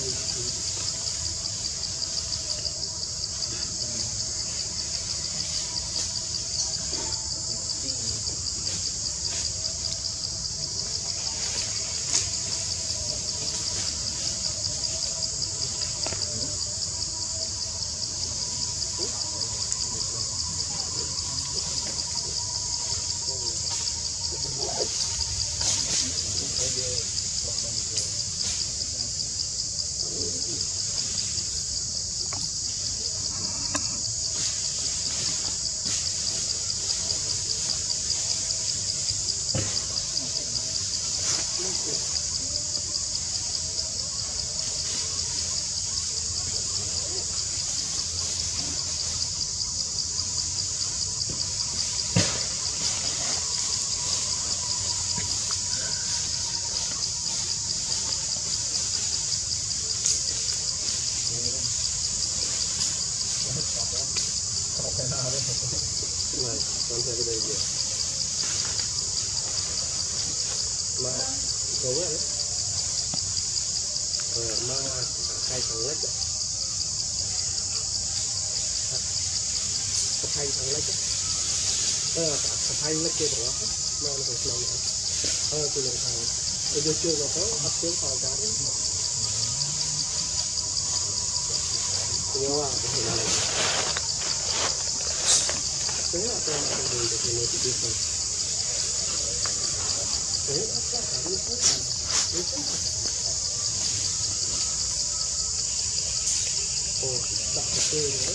Thank you. Theo cái đây kìa. Mà cố rồi mà hai thằng lách đấy. Hai thằng lách đấy. Ờ, hai lách kia bỏ. Mà nó phải lòng nữa. Ờ, từ lần thằng. bây giờ chưa có ấp tiếng khỏi cá đấy. Nhớ à, saya apa oh tak betul ya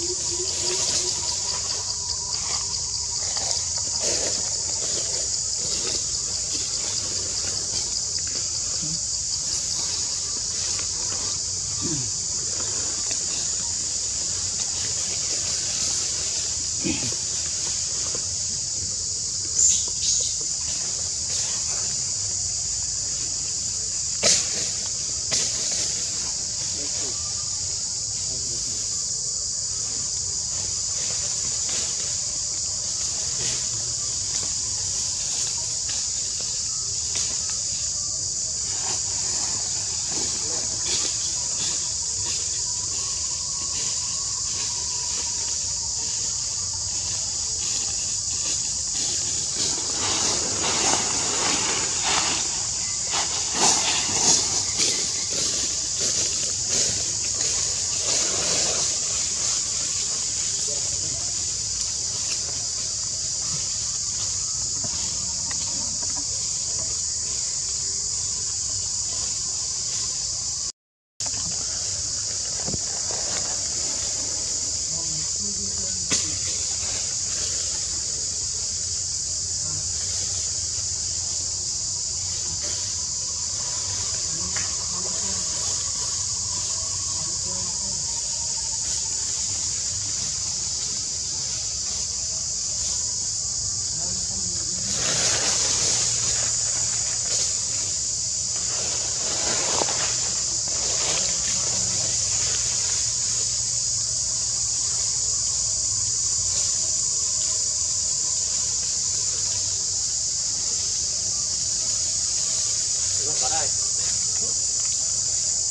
Música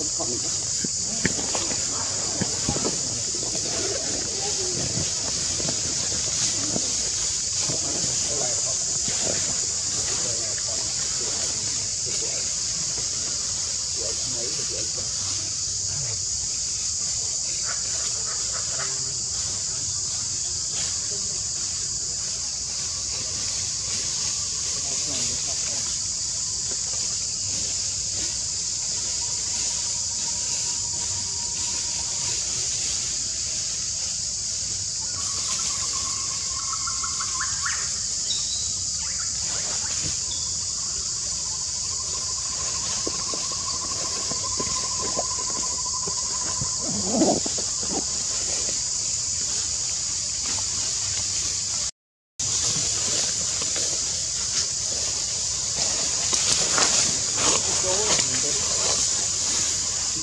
어디 갑니까?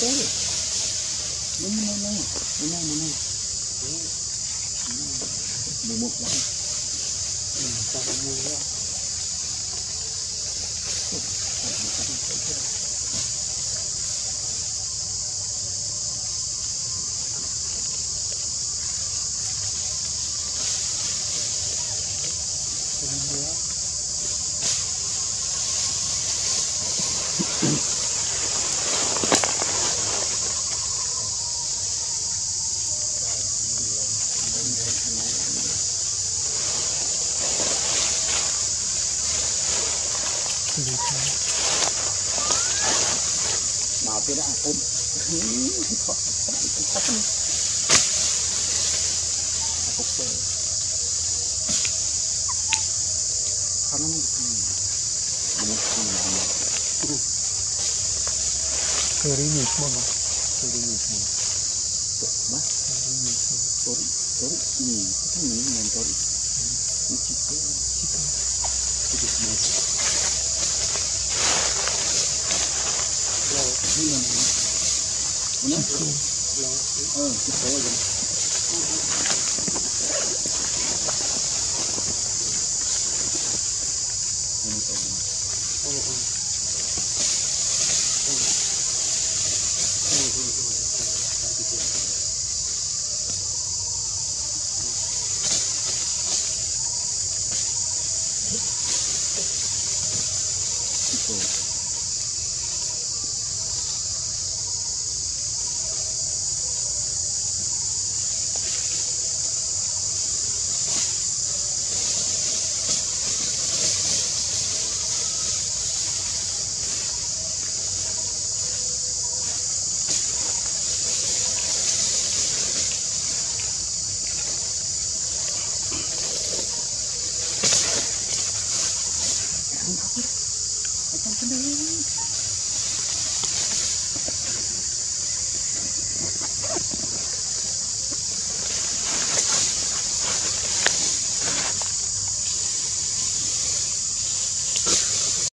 tới rồi. Nó nó nó nó nó nó nó mười một kira akun aku karena ini. Ini 嗯，嗯，嗯，嗯。I don't believe.